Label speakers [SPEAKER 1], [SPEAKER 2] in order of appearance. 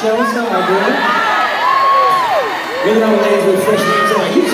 [SPEAKER 1] show, so I did. Look at all the ladies with fresh names.